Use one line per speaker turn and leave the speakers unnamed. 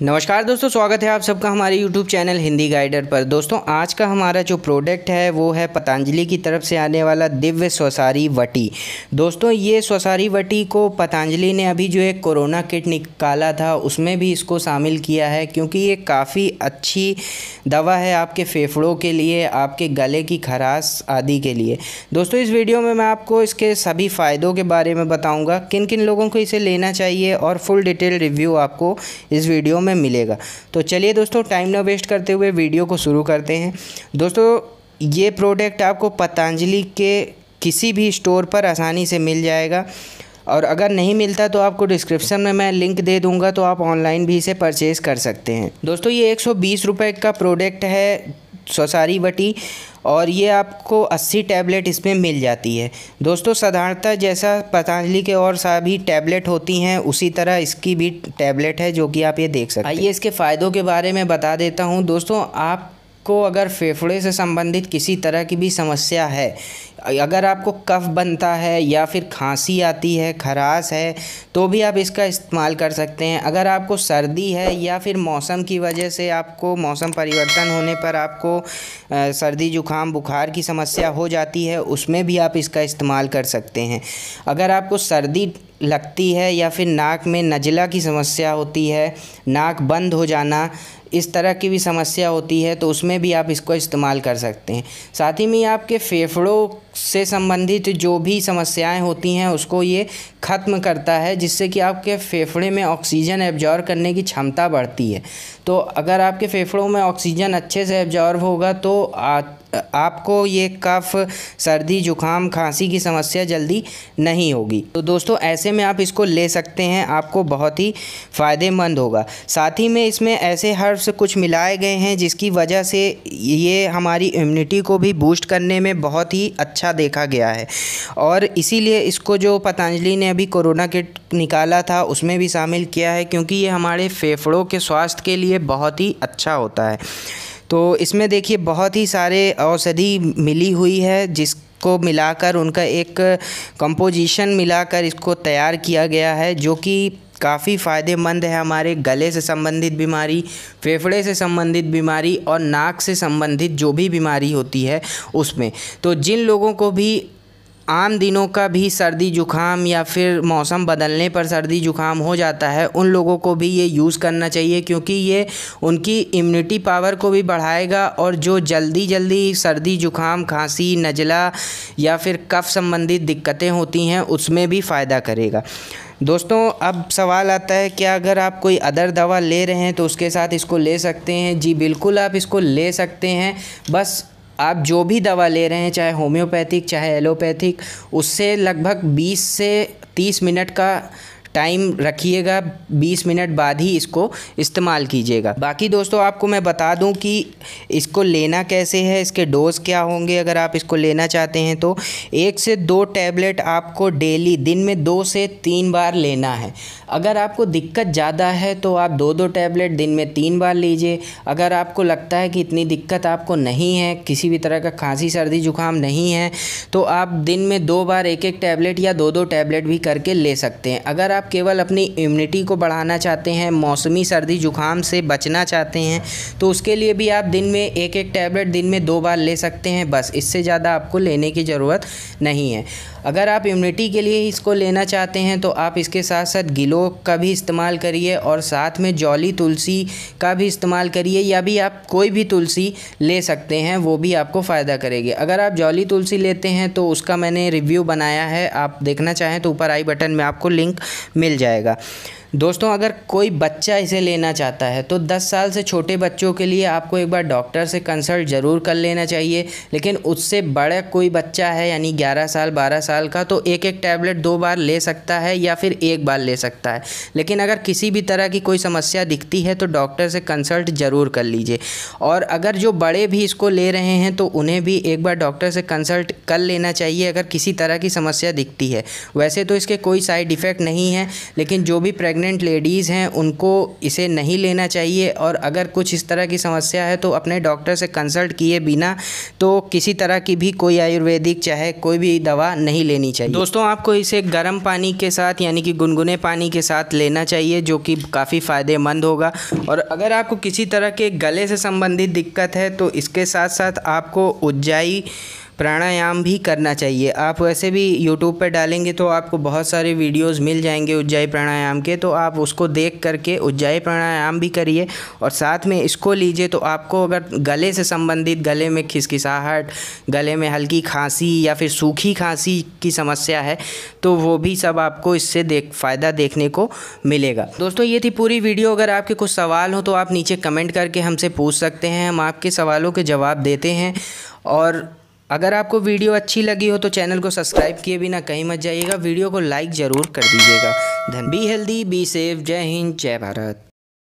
नमस्कार दोस्तों, स्वागत है आप सबका हमारे YouTube चैनल हिंदी गाइडर पर। दोस्तों, आज का हमारा जो प्रोडक्ट है, वो है पतंजलि की तरफ़ से आने वाला दिव्य स्वसारी वटी। दोस्तों, ये स्वसारी वटी को पतंजलि ने अभी जो एक कोरोना किट निकाला था, उसमें भी इसको शामिल किया है, क्योंकि ये काफ़ी अच्छी दवा है आपके फेफड़ों के लिए, आपके गले की खराश आदि के लिए। दोस्तों, इस वीडियो में मैं आपको इसके सभी फ़ायदों के बारे में बताऊँगा किन किन लोगों को इसे लेना चाहिए, और फुल डिटेल रिव्यू आपको इस वीडियो में में मिलेगा। तो चलिए दोस्तों टाइम ना वेस्ट करते हुए वीडियो को शुरू करते हैं। दोस्तों, ये प्रोडक्ट आपको पतंजलि के किसी भी स्टोर पर आसानी से मिल जाएगा। और अगर नहीं मिलता तो आपको डिस्क्रिप्शन में मैं लिंक दे दूँगा तो आप ऑनलाइन भी इसे परचेज़ कर सकते हैं। दोस्तों, ये एक सौ का प्रोडक्ट है। स्वसारी बटी और ये आपको 80 टैबलेट इसमें मिल जाती है। दोस्तों, साधारणतः जैसा पतंजलि के और सभी टैबलेट होती हैं, उसी तरह इसकी भी टैबलेट है जो कि आप ये देख सकते हैं। आइए इसके फ़ायदों के बारे में बता देता हूँ। दोस्तों, आप को अगर फेफड़े से संबंधित किसी तरह की भी समस्या है, अगर आपको कफ बनता है या फिर खांसी आती है, खराश है तो भी आप इसका इस्तेमाल कर सकते हैं। अगर आपको सर्दी है या फिर मौसम की वजह से आपको मौसम परिवर्तन होने पर आपको सर्दी, जुकाम, बुखार की समस्या हो जाती है, उसमें भी आप इसका इस्तेमाल कर सकते हैं। अगर आपको सर्दी लगती है या फिर नाक में नज़ला की समस्या होती है, नाक बंद हो जाना इस तरह की भी समस्या होती है तो उसमें भी आप इसको इस्तेमाल कर सकते हैं। साथ ही में आपके फेफड़ों से संबंधित जो भी समस्याएँ होती हैं, उसको ये ख़त्म करता है, जिससे कि आपके फेफड़े में ऑक्सीजन एब्जॉर्व करने की क्षमता बढ़ती है। तो अगर आपके फेफड़ों में ऑक्सीजन अच्छे से एब्जॉर्व होगा तो आपको ये कफ, सर्दी, जुकाम, खांसी की समस्या जल्दी नहीं होगी। तो दोस्तों, ऐसे में आप इसको ले सकते हैं, आपको बहुत ही फ़ायदेमंद होगा। साथ ही में इसमें ऐसे हर्ब्स कुछ मिलाए गए हैं, जिसकी वजह से ये हमारी इम्यूनिटी को भी बूस्ट करने में बहुत ही अच्छा देखा गया है। और इसीलिए इसको जो पतंजलि ने अभी कोरोना किट निकाला था, उसमें भी शामिल किया है, क्योंकि ये हमारे फेफड़ों के स्वास्थ्य के लिए बहुत ही अच्छा होता है। तो इसमें देखिए बहुत ही सारे औषधि मिली हुई है जिस को मिलाकर, उनका एक कंपोजिशन मिलाकर इसको तैयार किया गया है, जो कि काफ़ी फ़ायदेमंद है हमारे गले से संबंधित बीमारी, फेफड़े से संबंधित बीमारी और नाक से संबंधित जो भी बीमारी होती है उसमें। तो जिन लोगों को भी आम दिनों का भी सर्दी जुकाम या फिर मौसम बदलने पर सर्दी जुकाम हो जाता है, उन लोगों को भी ये यूज़ करना चाहिए क्योंकि ये उनकी इम्यूनिटी पावर को भी बढ़ाएगा और जो जल्दी जल्दी सर्दी जुकाम खांसी, नज़ला या फिर कफ संबंधित दिक्कतें होती हैं, उसमें भी फ़ायदा करेगा। दोस्तों, अब सवाल आता है कि अगर आप कोई अदर दवा ले रहे हैं तो उसके साथ इसको ले सकते हैं? जी, बिल्कुल आप इसको ले सकते हैं। बस आप जो भी दवा ले रहे हैं, चाहे होम्योपैथिक, चाहे एलोपैथिक, उससे लगभग 20 से 30 मिनट का टाइम रखिएगा 20 मिनट बाद ही इसको इस्तेमाल कीजिएगा। बाकी दोस्तों, आपको मैं बता दूँ कि इसको लेना कैसे है, इसके डोज़ क्या होंगे, अगर आप इसको लेना चाहते हैं तो एक से दो टैबलेट आपको डेली दिन में दो से तीन बार लेना है। अगर आपको दिक्कत ज़्यादा है तो आप दो दो टैबलेट दिन में तीन बार लीजिए। अगर आपको लगता है कि इतनी दिक्कत आपको नहीं है, किसी भी तरह का खांसी, सर्दी, जुकाम नहीं है तो आप दिन में दो बार एक एक टैबलेट या दो दो टैबलेट भी करके ले सकते हैं। अगर आप केवल अपनी इम्यूनिटी को बढ़ाना चाहते हैं, मौसमी सर्दी जुकाम से बचना चाहते हैं तो उसके लिए भी आप दिन में एक एक टैबलेट दिन में दो बार ले सकते हैं। बस इससे ज़्यादा आपको लेने की ज़रूरत नहीं है। अगर आप इम्यूनिटी के लिए इसको लेना चाहते हैं तो आप इसके साथ साथ गिलो का भी इस्तेमाल करिए और साथ में जॉली तुलसी का भी इस्तेमाल करिए या भी आप कोई भी तुलसी ले सकते हैं, वो भी आपको फ़ायदा करेगी। अगर आप जॉली तुलसी लेते हैं तो उसका मैंने रिव्यू बनाया है, आप देखना चाहें तो ऊपर आई बटन में आपको लिंक मिल जाएगा। दोस्तों, अगर कोई बच्चा इसे लेना चाहता है तो 10 साल से छोटे बच्चों के लिए आपको एक बार डॉक्टर से कंसल्ट ज़रूर कर लेना चाहिए। लेकिन उससे बड़ा कोई बच्चा है, यानी 11 साल 12 साल का तो एक एक टैबलेट दो बार ले सकता है या फिर एक बार ले सकता है। लेकिन अगर किसी भी तरह की कोई समस्या दिखती है तो डॉक्टर से कंसल्ट ज़रूर कर लीजिए। और अगर जो बड़े भी इसको ले रहे हैं तो उन्हें भी एक बार डॉक्टर से कंसल्ट कर लेना चाहिए, अगर किसी तरह की समस्या दिखती है। वैसे तो इसके कोई साइड इफ़ेक्ट नहीं है, लेकिन जो भी प्रेगनेंट प्रेग्नेंट लेडीज़ हैं, उनको इसे नहीं लेना चाहिए और अगर कुछ इस तरह की समस्या है तो अपने डॉक्टर से कंसल्ट किए बिना तो किसी तरह की भी कोई आयुर्वेदिक चाहे कोई भी दवा नहीं लेनी चाहिए। दोस्तों, आपको इसे गर्म पानी के साथ यानी कि गुनगुने पानी के साथ लेना चाहिए, जो कि काफ़ी फ़ायदेमंद होगा। और अगर आपको किसी तरह के गले से संबंधित दिक्कत है तो इसके साथ साथ आपको उज्जाई प्राणायाम भी करना चाहिए। आप वैसे भी यूट्यूब पर डालेंगे तो आपको बहुत सारे वीडियोस मिल जाएँगे उज्जाई प्राणायाम के तो आप उसको देख करके उज्जाई प्राणायाम भी करिए और साथ में इसको लीजिए तो आपको अगर गले से संबंधित, गले में खिसखिसाहट, गले में हल्की खांसी या फिर सूखी खांसी की समस्या है तो वो भी सब आपको इससे देख, फ़ायदा देखने को मिलेगा। दोस्तों, ये थी पूरी वीडियो अगर आपके कुछ सवाल हो तो आप नीचे कमेंट करके हमसे पूछ सकते हैं, हम आपके सवालों के जवाब देते हैं और अगर आपको वीडियो अच्छी लगी हो तो चैनल को सब्सक्राइब किए बिना कहीं मत जाइएगा। वीडियो को लाइक ज़रूर कर दीजिएगा। धन बी हेल्दी, बी सेफ़, जय हिंद, जय भारत।